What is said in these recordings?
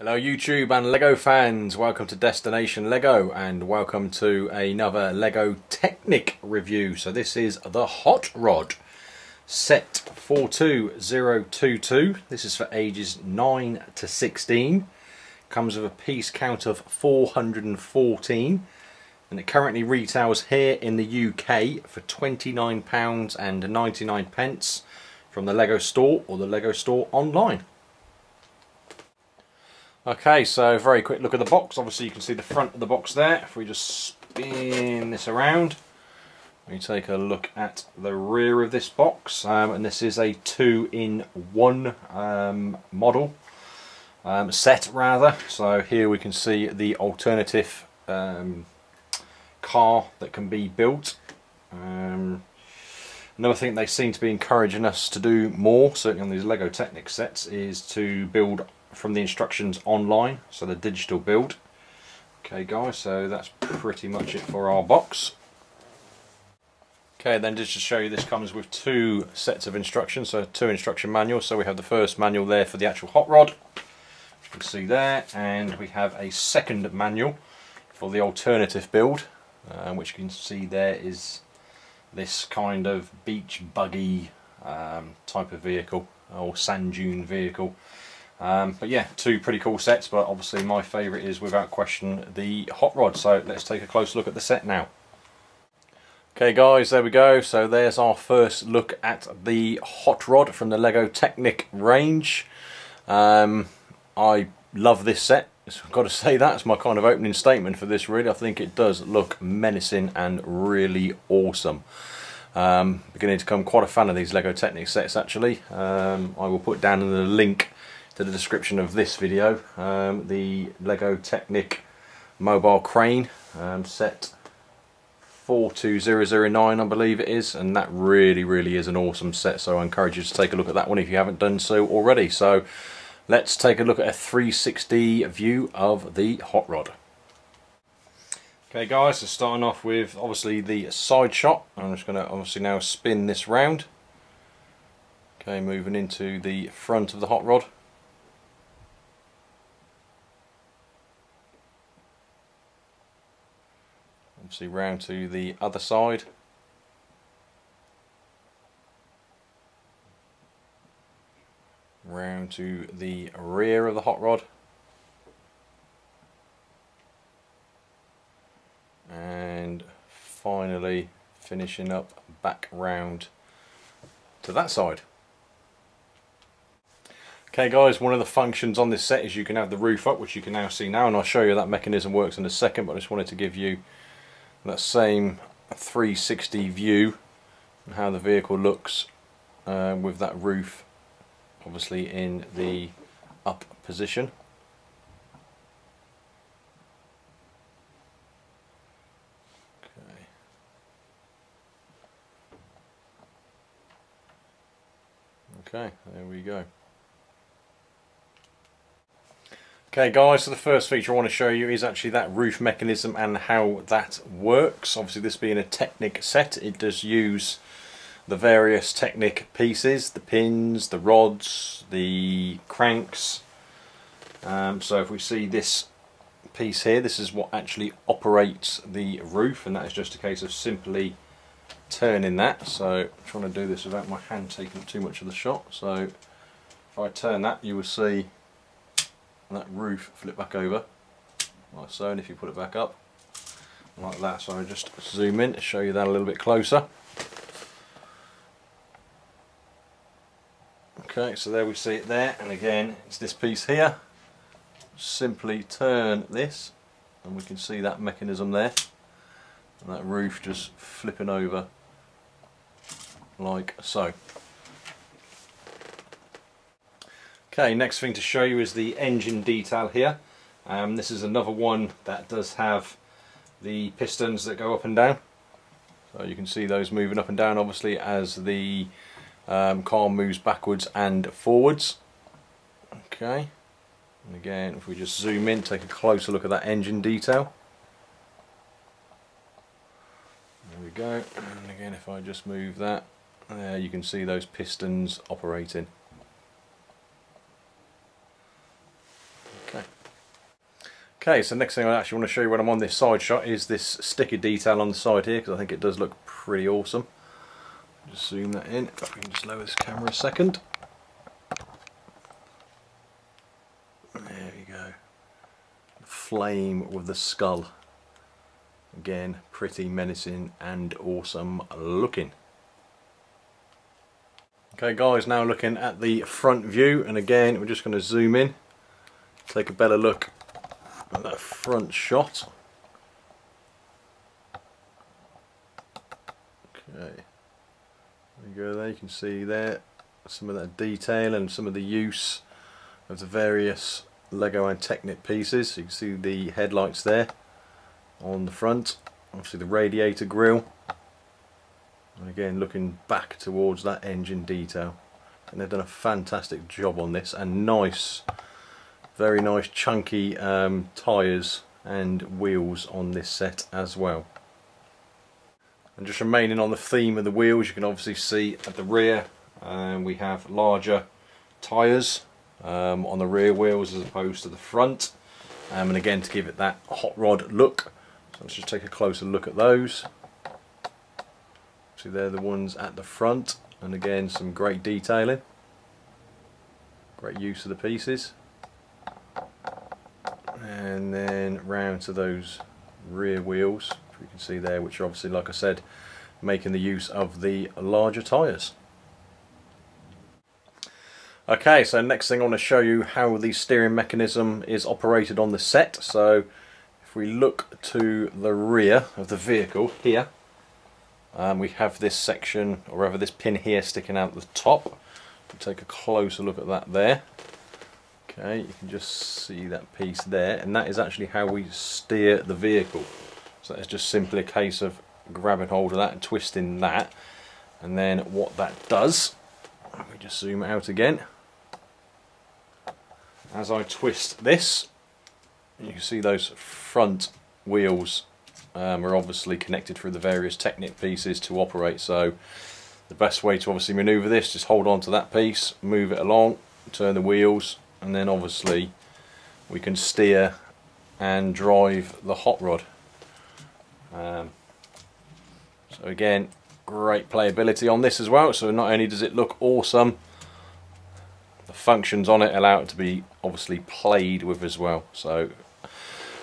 Hello YouTube and LEGO fans, welcome to Destination LEGO and welcome to another LEGO Technic review. So this is the Hot Rod set 42022. This is for ages 9 to 16. Comes with a piece count of 414 and it currently retails here in the UK for £29 and 99 pence from the LEGO store or the LEGO store online. Okay, so very quick look at the box. Obviously you can see the front of the box there. If we just spin this around, we take a look at the rear of this box. Um, and this is a two-in-one um, model, um, set rather. So here we can see the alternative um, car that can be built. Um, another thing they seem to be encouraging us to do more, certainly on these LEGO Technic sets, is to build from the instructions online, so the digital build. Okay guys, so that's pretty much it for our box. Okay, then just to show you, this comes with two sets of instructions, so two instruction manuals. So we have the first manual there for the actual hot rod, you can see there, and we have a second manual for the alternative build, uh, which you can see there is this kind of beach buggy um, type of vehicle, or sand dune vehicle. Um, but yeah, two pretty cool sets, but obviously my favourite is without question the Hot Rod. So let's take a close look at the set now. Okay guys, there we go. So there's our first look at the Hot Rod from the LEGO Technic range. Um, I love this set. I've got to say that's my kind of opening statement for this really. I think it does look menacing and really awesome. Um, beginning to become quite a fan of these LEGO Technic sets actually. Um, I will put down in the link to the description of this video. Um, the Lego Technic mobile crane um, set 42009 I believe it is and that really really is an awesome set so I encourage you to take a look at that one if you haven't done so already. So let's take a look at a 360 view of the hot rod. Okay guys so starting off with obviously the side shot. I'm just going to obviously now spin this round. Okay moving into the front of the hot rod obviously round to the other side. Round to the rear of the hot rod. And finally finishing up back round to that side. Okay guys, one of the functions on this set is you can have the roof up, which you can now see now, and I'll show you that mechanism works in a second, but I just wanted to give you that same 360 view and how the vehicle looks uh, with that roof obviously in the up position. Okay. Okay, there we go. Okay guys, so the first feature I want to show you is actually that roof mechanism and how that works. Obviously this being a Technic set, it does use the various Technic pieces, the pins, the rods, the cranks. Um, so if we see this piece here, this is what actually operates the roof and that is just a case of simply turning that. So I'm trying to do this without my hand taking too much of the shot. So if I turn that you will see that roof flip back over. Like so and if you put it back up. Like that so I just zoom in to show you that a little bit closer. Okay so there we see it there and again it's this piece here. Simply turn this and we can see that mechanism there. And that roof just flipping over like so Okay, next thing to show you is the engine detail here. Um, this is another one that does have the pistons that go up and down. So you can see those moving up and down obviously as the um, car moves backwards and forwards. Okay, and again if we just zoom in, take a closer look at that engine detail. There we go, and again if I just move that, there you can see those pistons operating. Okay, so next thing I actually want to show you when I'm on this side shot is this sticker detail on the side here because I think it does look pretty awesome. Just zoom that in, if I can just lower this camera a second. There you go. Flame with the skull. Again, pretty menacing and awesome looking. Okay guys, now looking at the front view and again we're just going to zoom in, take a better look that front shot. Okay, there you go there, you can see there some of that detail and some of the use of the various Lego and Technic pieces. You can see the headlights there on the front, obviously the radiator grille. And again looking back towards that engine detail. And they've done a fantastic job on this. And nice very nice chunky um, tyres and wheels on this set as well and just remaining on the theme of the wheels you can obviously see at the rear um, we have larger tyres um, on the rear wheels as opposed to the front um, and again to give it that hot rod look so let's just take a closer look at those See they're the ones at the front and again some great detailing. Great use of the pieces. And then round to those rear wheels you can see there which are obviously like I said making the use of the larger tyres. Okay, so next thing I want to show you how the steering mechanism is operated on the set. So if we look to the rear of the vehicle here, um, we have this section, or rather this pin here sticking out the top. We'll take a closer look at that there. Okay, you can just see that piece there, and that is actually how we steer the vehicle. So it's just simply a case of grabbing hold of that and twisting that. And then what that does, me just zoom out again. As I twist this, you can see those front wheels um, are obviously connected through the various Technic pieces to operate so the best way to obviously maneuver this is just hold on to that piece move it along turn the wheels and then obviously we can steer and drive the hot rod um, so again great playability on this as well so not only does it look awesome the functions on it allow it to be obviously played with as well so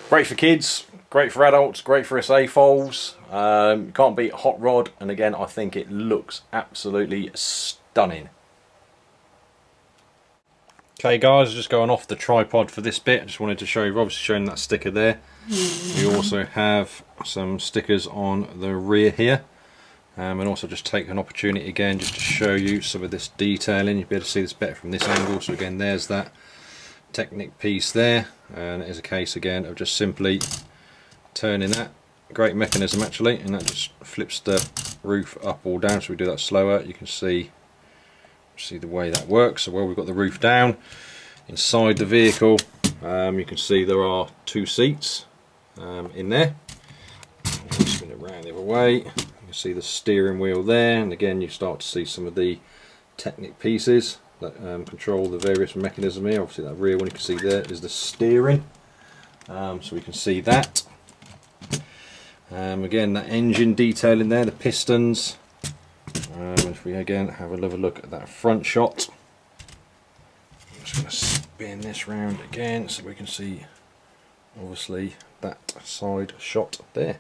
great for kids Great for adults, great for SA foals. Um, can't beat Hot Rod, and again, I think it looks absolutely stunning. Okay guys, just going off the tripod for this bit, I just wanted to show you, obviously showing that sticker there. We also have some stickers on the rear here. Um, and also just take an opportunity again just to show you some of this detailing. You'll be able to see this better from this angle. So again, there's that Technic piece there. And it is a case again of just simply turning that great mechanism actually and that just flips the roof up or down so we do that slower you can see see the way that works. So where we've got the roof down inside the vehicle um, you can see there are two seats um, in there. Spin it around the other way. You can see the steering wheel there and again you start to see some of the Technic pieces that um, control the various mechanism here. Obviously that rear one you can see there is the steering um, so we can see that. Um, again, that engine detail in there, the pistons. We again have another look at that front shot, I'm just going to spin this round again so we can see, obviously, that side shot there.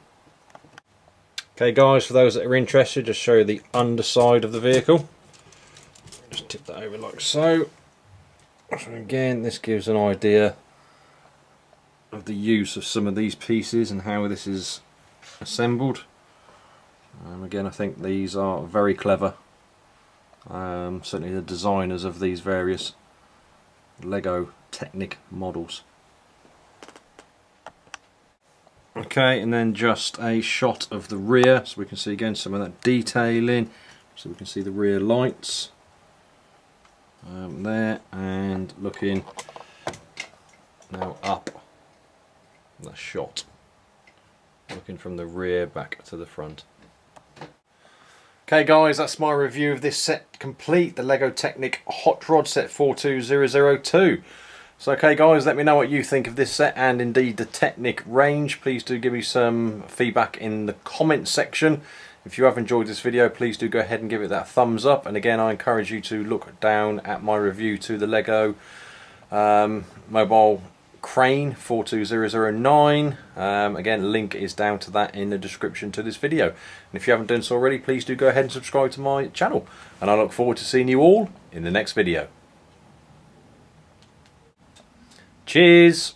Okay, guys, for those that are interested, just show the underside of the vehicle. Just tip that over like so. So again, this gives an idea of the use of some of these pieces and how this is assembled. Um, again I think these are very clever. Um, certainly the designers of these various Lego Technic models. Okay, and then just a shot of the rear, so we can see again some of that detailing. So we can see the rear lights um, there, and looking now up the shot looking from the rear back to the front. Okay guys, that's my review of this set complete, the LEGO Technic Hot Rod Set 42002. So okay guys, let me know what you think of this set and indeed the Technic range. Please do give me some feedback in the comment section. If you have enjoyed this video, please do go ahead and give it that thumbs up. And again, I encourage you to look down at my review to the Lego um, mobile crane 42009 um, again link is down to that in the description to this video. And if you haven't done so already please do go ahead and subscribe to my channel. And I look forward to seeing you all in the next video. Cheers